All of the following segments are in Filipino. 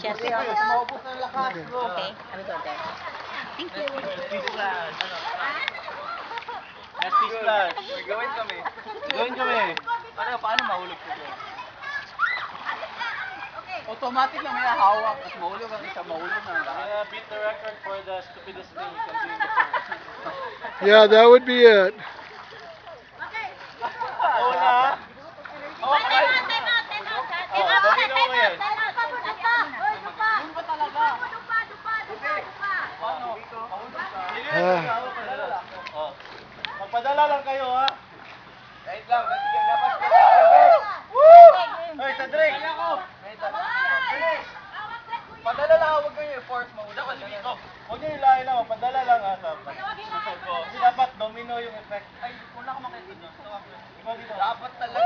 Jessica. Maubos ng lakas. Okay, I'll go there. Thank you. ST Splash. Gawin kami. Gawin kami. Ano, paano mahulog ko dyan? Automatic lang may hawak. Tapos mahulog ang isa, mahulog na ang lahat. Uh, beat the record for the stupidest thing you can do in the phone. Yeah, that would be it. Magpadala lang kayo ha. Wait lang, natigyan dapat. Hey, Cedric! Kaya ko. Wait lang. Bilis. Padala lang, huwag kayo i-force mo. Dapat hindi ko. Huwag niyo ilahin lang, magpadala lang ha. Dapat. Kasi dapat domino yung effect. Ay, dito. Ikaw dito. Dapat talaga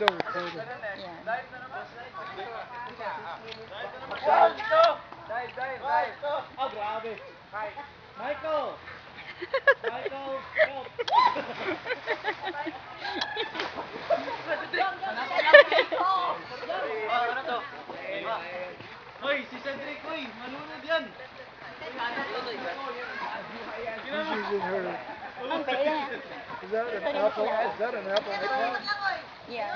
still recording. Yeah. Dive? Dive, dive, dive. Grabe. Michael! Michael, help! Oh? Hoy, si Cedric, hoy, malunod yan. Is that an Apple? Is that an Apple? Yeah.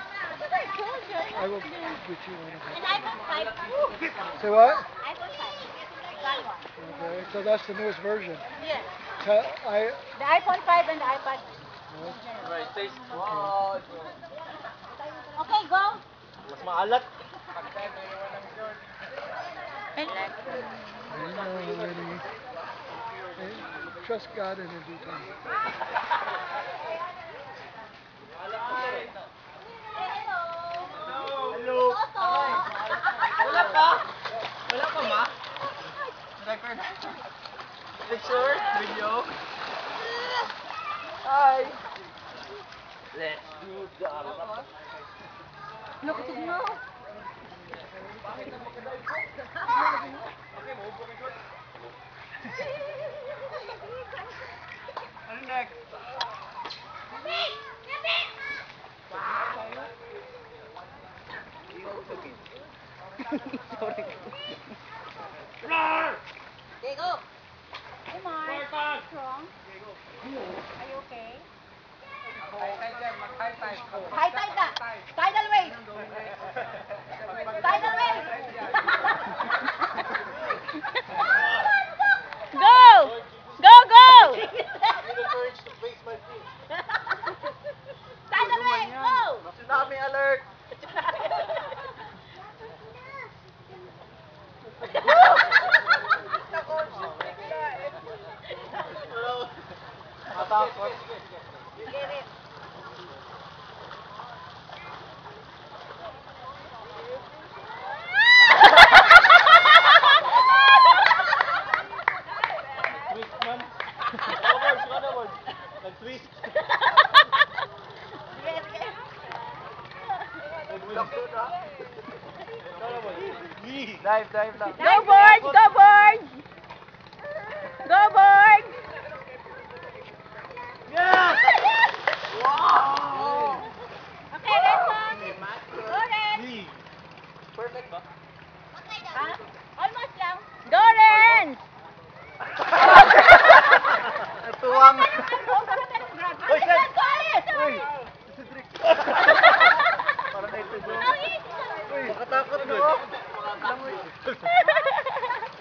I will get you one of An iPhone 5. Say what? iPhone 5. Okay, so that's the newest version. Yes. Te- I. The iPhone 5 and the iPad. Right, taste. Wow. Okay, go. Mas maalat. And like, I know, Trust God in His due time. Picture? Video? Hi! Let's do the... look at no. Ano next? Okay, go. Omar, what's Strong. Are you okay? Thai Thai ka. Thai Thai ka. Nag-twist. Dive, dive lang. Go, board. Go, board. Go, board. Yeah! Wow! Okay, let's go. Go, Ren. Yee. Perfect ba? Ha? Almost lang. Go, Ren. Natuwang. Hoy, Seth. Uy! Cedric. Parang ito doon. Uy, makatakot no? Alam mo yun.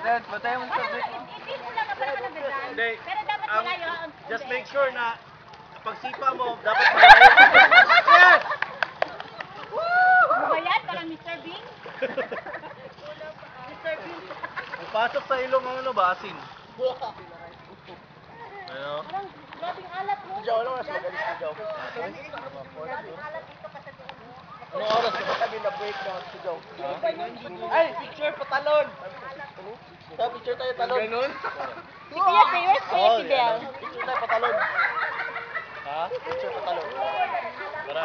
Red, batay mo sa Cedric. Hindi. Pero dapat Um, malayo ang just make sure na pag sipa mo, dapat malayo. yes! ba yan? Parang Mr. Bean? Mr. Bean. Pasok sa ilong ang ano ba, asin. Ano? Parang grabing alat mo. Ano oras ka galis si Jow? Grabing alat dito kasi doon. Anong oras ba kami na-break down si? Ano Ay, picture pa talon! Sa picture tayo talon. Ganun? Si Kuya Fierce, Kuya Oh, Fidel. Picture tayo pa talon. Ha? Picture pa talon. Tara.